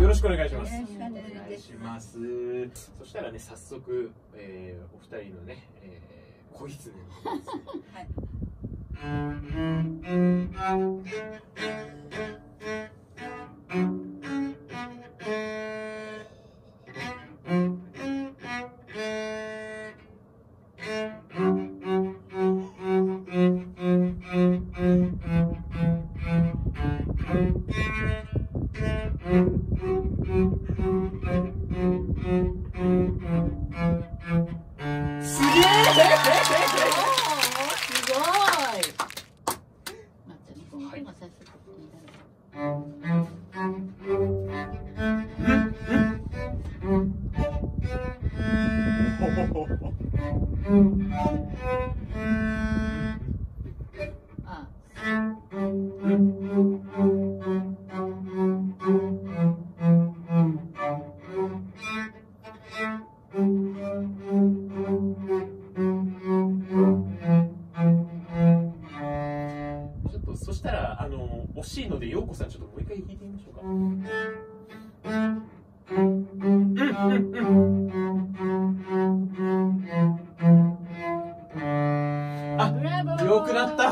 よろしくお願いします。よろしくお願いしますそしたらね、早速、えー、お二人のね、えー、小狐のね。はいごいまた惜しいので陽子さんちょっともう一回弾いてみましょうか。あよくなった。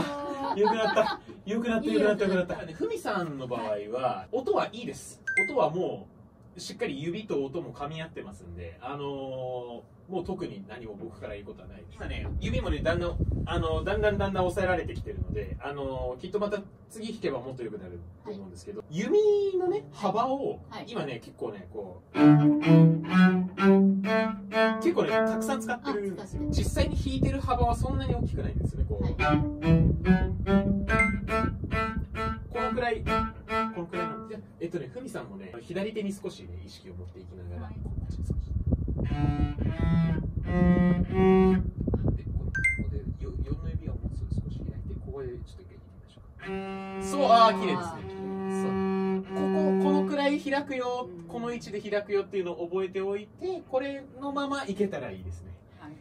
よくなった。よくなったよくなったよくなった。ふみさんの場合は音はいいです。音はもうしっかり指と音も噛み合ってますんであのーもう特に何も僕から言うことはない。今ね指もねだんだんあのだんだんだんだん抑えられてきてるのであのーきっとまた次弾けばもっと良くなると思うんですけど、弓のね幅を、はい。今ね結構ねこう結構ねたくさん使ってるんですよ。実際に弾いてる幅はそんなに大きくないんですよねこう、もね、左手に少しね、意識を持っていきながら、はいこう少しで、このここで、よ4の指をもう少し開いて、ここでちょっと一回弾いてみましょうか。そう、ああ、綺麗ですね。そう。ここ、このくらい開くよ、この位置で開くよっていうのを覚えておいて、これのままいけたらいいですね。はい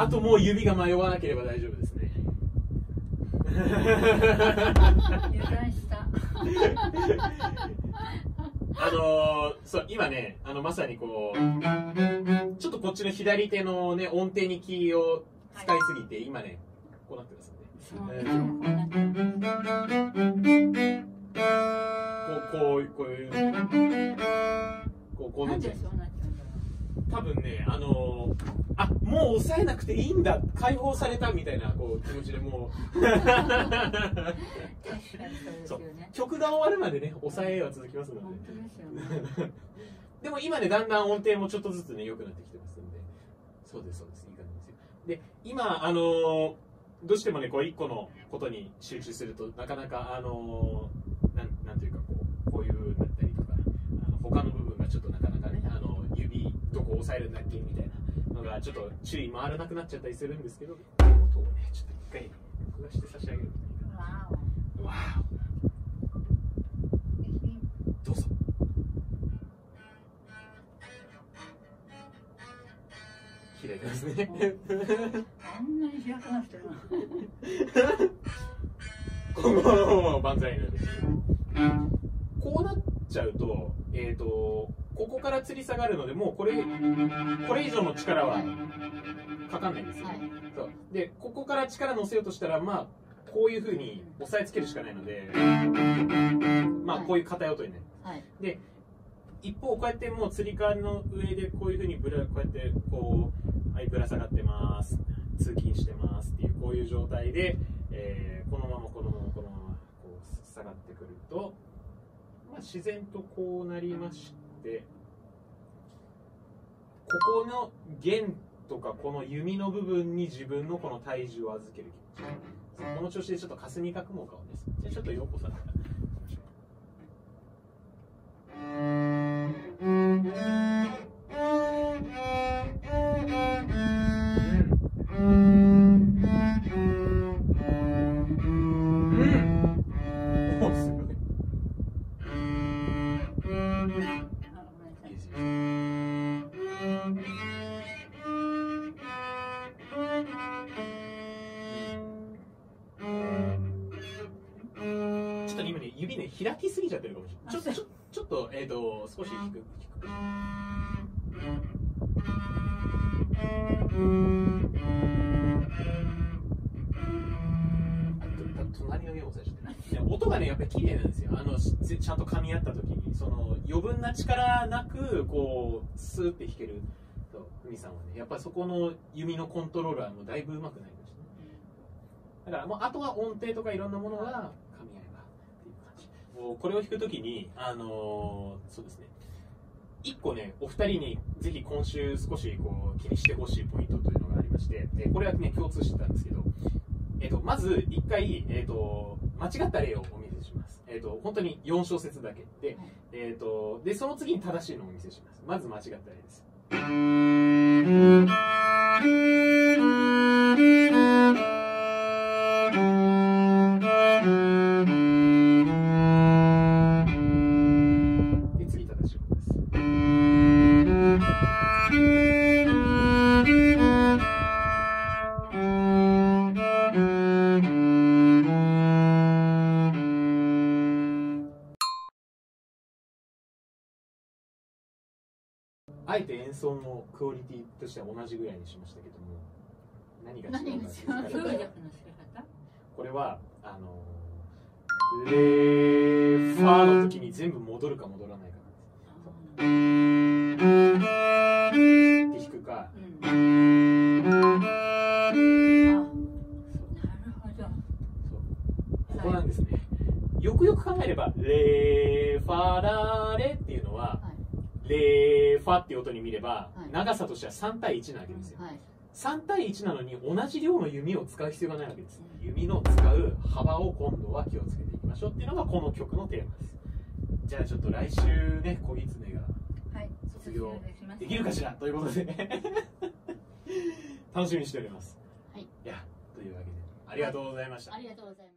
あともう指が迷わなければ大丈夫ですね。あのーそう今ねあのまさにこうちょっとこっちの左手のね音程にキーを使いすぎて、今ねこうなってますんでそういつもこうこうこういうこうこうなっちゃうなん多分ねあのーあもう抑えなくていいんだ解放されたみたいなこう気持ちでもう。そうね。曲が終わるまでね抑えは続きますので本当ですよね。でも今ねだんだん音程もちょっとずつね良くなってきてますんで。そうですそうです。いい感じですよ。で今あのーどうしてもねこう一個のことに集中するとなかなかあのーなんなんていうかこうこういう風になったりとかあの他の部分がちょっとなかなかねあの指どこを押さえるんだっけみたいなのがちょっと注意回らなくなっちゃったりするんですけど音をねちょっと一回録画して差し上げる。といいかわお。なわお。どうぞ。開いてますね。あんなに開かなくても。今後の万歳こうなっちゃうとえっ、とここから吊り下がるのでもうこれこれ以上の力はかかんないんですよ、はい。そう。でここから力乗せようとしたらまあこういうふうに押さえつけるしかないのでまあこういう硬い音になるはい。で一方こうやってもうつり革の上でこういうふうにぶらこうやってこうはいぶら下がってます。通勤してますっていうこういう状態で、えーこのままこのままこのままこう下がってくると、まあ、自然とこうなりましてここの弦とかこの弓の部分に自分のこの体重を預ける気持ち。この調子でちょっと霞かくもかをですじゃちょっと横さんから指ね開きすぎちゃってるかもしれない。ちょあそうちょっとえっ、と少し低く低く。音がねやっぱり綺麗なんですよ。あのしちゃんと噛み合った時に。その余分な力なくこうスーって弾ける。と海さんはね。やっぱりそこの弓のコントロールはもうだいぶ上手くなりましたね。だからもうあとは音程とかいろんなものが合えばっていう感じもうこれを弾くときにあのーそうですね。一個ねお二人にぜひ今週少しこう気にしてほしいポイントというのがありましてでこれはね共通してたんですけどえっとまず一回、えっと間違った例をお見せします、えっと本当に4小節だけ。で,、えっとでその次に正しいのをお見せします。まず間違った例です。あえて演奏のクオリティとしては同じぐらいにしましたけども。何が違何うか。が違う風っていうと力の付け方これはあのレー。ファーの時に全部戻るか戻らないかなんです。で弾くかうん。あなるほど。そう。ここなんですね。よくよく考えればレーファラレっていうのははい。レーファっていう音に見ればはい。長さとしては3対1なわけですよ。はい。3対1なのに同じ量の弓を使う必要がないわけです。弓の使う幅を今度は気をつけていきましょうっていうのがこの曲のテーマです。じゃあちょっと来週ね小狐がはい卒業できるかしらということで。楽しみにしております。はい。いやというわけで。ありがとうございました。ありがとうござい